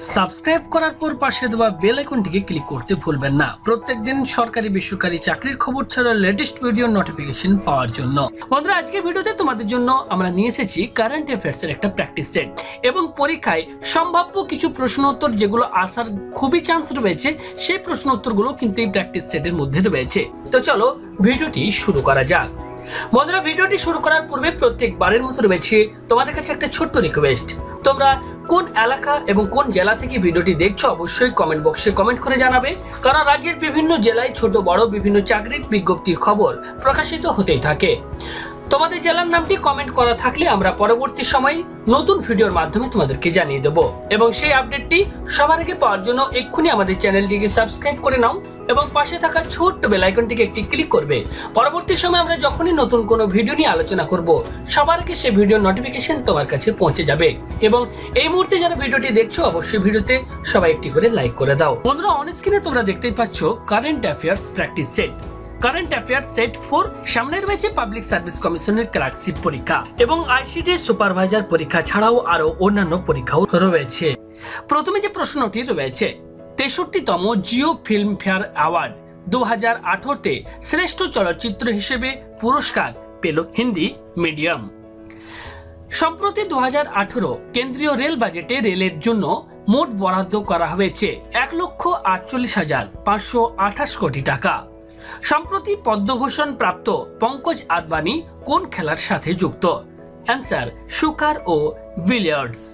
Subscribe করার পর পাশে দেওয়া বেল আইকনটিকে ক্লিক করতে ভুলবেন না। প্রত্যেকদিন সরকারি বেসরকারি চাকরির খবর ছাড়া লেটেস্ট ভিডিও নোটিফিকেশন পাওয়ার জন্য। বন্ধুরা, আজকের ভিডিওতে তোমাদের জন্য আমরা নিয়ে এসেছি কারেন্ট অ্যাফেয়ার্স এর একটা প্র্যাকটিস সেট এবং পরীক্ষায় সম্ভাব্য কিছু প্রশ্ন উত্তর যেগুলো আসার খুবই চান্স রয়েছে, সেই প্রশ্ন উত্তরগুলো কিন্তু এই প্র্যাকটিস সেটের মধ্যে রয়েছে। তো চলো ভিডিওটি শুরু করা যাক। বন্ধুরা, ভিডিওটি শুরু করার পূর্বে প্রত্যেকবারের মতো রয়েছে তোমাদের কাছে একটা ছোট্ট রিকোয়েস্ট তোমরা কোন এলাকা এবং কোন জেলা থেকে ভিডিওটি দেখছ অবশ্যই কমেন্ট বক্সে কমেন্ট করে জানাবে, কারণ রাজ্যের বিভিন্ন জেলায় ছোট, বড় বিভিন্ন চাকরির বিজ্ঞপ্তির খবর প্রকাশিত হতেই থাকে। তোমাদের জেলার নামটি কমেন্ট করা থাকলে আমরা পরবর্তী সময় নতুন ভিডিওর মাধ্যমে তোমাদেরকে জানিয়ে দেব। এবং সেই আপডেটটি সবার আগে পাওয়ার জন্য এক্ষুনি আমাদের চ্যানেলটিকে সাবস্ক্রাইব করে নাও এবং পাশে থাকা ছোট্ট বেল আইকনটিকে একটি ক্লিক করবে। পরবর্তী সময় আমরা যখনই নতুন কোনো ভিডিও নিয়ে আলোচনা করব, সবার আগে সেই ভিডিওর নোটিফিকেশন তোমার কাছে পৌঁছে যাবে। এবং এই মুহূর্তে যারা ভিডিওটি দেখছ, অবশ্যই ভিডিওতে সবাই একটি করে লাইক করে দাও। বন্ধুরা অন স্ক্রিনে তোমরা দেখতেই পাচ্ছ current affairs practice set current affair set four সামনে রয়েছে পাবলিক সার্ভিস কমিশনের ক্লার্কশিপ পরীক্ষা এবং আইসিডি সুপারভাইজার পরীক্ষা ছাড়াও আরও অন্যান্য পরীক্ষাও রয়েছে। প্রথমে যে প্রশ্নটি রয়েছে তেষট্টিতম জিও ফিল্ম ফেয়ার অ্যাওয়ার্ড দু হাজার আঠারোতে শ্রেষ্ঠ চলচ্চিত্র হিসেবে পুরস্কার পেল হিন্দি মিডিয়াম। সম্প্রতি দু হাজার আঠারো কেন্দ্রীয় রেল বাজেটে রেলের জন্য মোট বরাদ্দ করা হয়েছে এক লক্ষ আটচল্লিশ হাজার পাঁচশো আঠাশ কোটি টাকা। সম্প্রতি পদ্মভূষণ প্রাপ্ত পঙ্কজ আদবানি কোন খেলার সাথে যুক্ত? অ্যান্সার সুকার ও বিলিয়ার্ডস।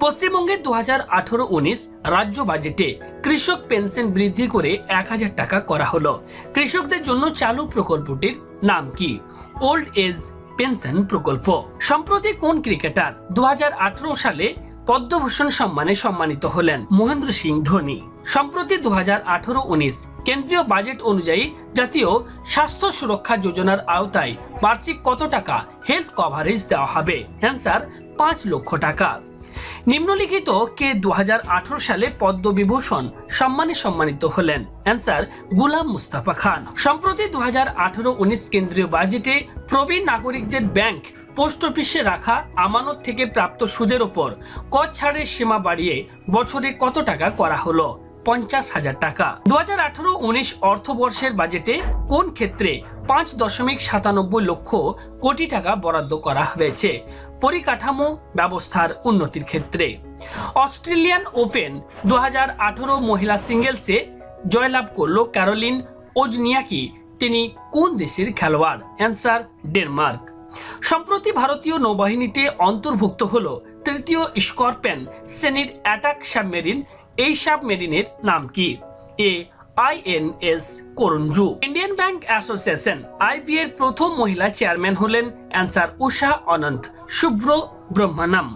পশ্চিমবঙ্গের দু হাজার আঠারো উনিশ রাজ্য বাজেটে কৃষক পেনশন বৃদ্ধি করে এক হাজার টাকা করা হলো। কৃষকদের জন্য চালু প্রকল্পটির নাম কি? ওল্ড এজ পেনশন প্রকল্প। সম্প্রতি কোন ক্রিকেটার দু সালে পদ্মভূষণ সম্মানে সম্মানিত হলেন? মহেন্দ্র সিং ধোনি। সম্প্রতি দু হাজার কেন্দ্রীয় বাজেট অনুযায়ী জাতীয় স্বাস্থ্য সুরক্ষা যোজনার আওতায় বার্ষিক কত টাকা হেলথ কভারেজ দেওয়া হবে? অ্যান্সার পাঁচ লক্ষ টাকা। নিম্নলিখিত কে দুহাজার আঠারো সালে পদ্মবিভূষণ সম্মানে সম্মানিত হলেন? অ্যান্সার গুলাম মুস্তাফা খান। সম্প্রতি দু হাজার উনিশ কেন্দ্রীয় বাজেটে প্রবীণ নাগরিকদের ব্যাংক পোস্ট অফিসে রাখা আমানত থেকে প্রাপ্ত সুদের ওপর কর ছাড়ের সীমা বাড়িয়ে বছরে কত টাকা করা হলো? পঞ্চাশ হাজার টাকা। দু হাজার আঠারো উনিশ অর্থবর্ষের বাজেটে কোন ক্ষেত্রে পাঁচ দশমিক সাতানব্বই লক্ষ কোটি টাকা বরাদ্দ করা হয়েছে পরিকাঠামো ব্যবস্থার উন্নতির ক্ষেত্রে। অস্ট্রেলিয়ান ওপেন দু হাজার আঠারো মহিলা সিঙ্গেলসে জয়লাভ করল ক্যারোলিন ওজনিয়াকি। তিনি কোন দেশের খেলোয়াড়? Answer, Denmark. সম্প্রতি ভারতীয় নৌবাহিনীতে অন্তর্ভুক্ত হল তৃতীয় স্করপেন শ্রেণির অ্যাটাক সাবমেরিন। এই সাবমেরিনের নাম কি? A INS Karanj Indian Bank Association IB এর প্রথম মহিলা চেয়ারম্যান হলেন অ্যান্সার উষা অনন্ত। শুভ্র ব্রহ্মানাম।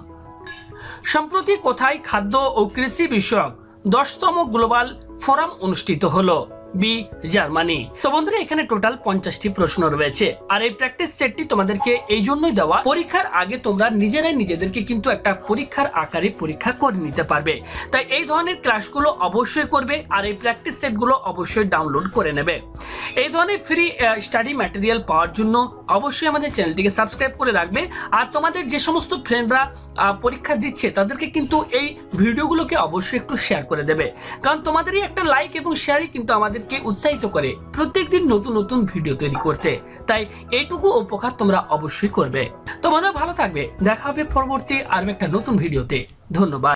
সম্প্রতি কোথায় খাদ্য ও কৃষি বিষয়ক দশতম গ্লোবাল ফোরাম অনুষ্ঠিত হলো। বি, জার্মানি। তো বন্ধুরা, এখানে টোটাল পঞ্চাশটি প্রশ্ন রয়েছে। আর এই প্র্যাকটিস সেটটি তোমাদেরকে এই জন্যই দেওয়া, পরীক্ষার আগে তোমরা নিজেরাই নিজেদেরকে কিন্তু একটা পরীক্ষার আকারে পরীক্ষা করে নিতে পারবে। তাই এই ধরনের ক্লাসগুলো অবশ্যই করবে, আর এই প্র্যাকটিস সেটগুলো অবশ্যই ডাউনলোড করে নেবে। এই ধরনের ফ্রি স্টাডি ম্যাটেরিয়াল পাওয়ার জন্য অবশ্যই আমাদের চ্যানেলটিকে সাবস্ক্রাইব করে রাখবে। আর তোমাদের যে সমস্ত ফ্রেন্ডরা পরীক্ষা দিচ্ছে, তাদেরকে কিন্তু এই ভিডিওগুলোকে অবশ্যই একটু শেয়ার করে দেবে। কারণ তোমাদেরই একটা লাইক এবং শেয়ারই কিন্তু আমাদেরকে উৎসাহিত করে প্রত্যেকদিন নতুন নতুন ভিডিও তৈরি করতে। তাই এইটুকু উপকার তোমরা অবশ্যই করবে। তোমাদের ভালো থাকবে। দেখা হবে পরবর্তী আরও একটা নতুন ভিডিওতে ধন্যবাদ।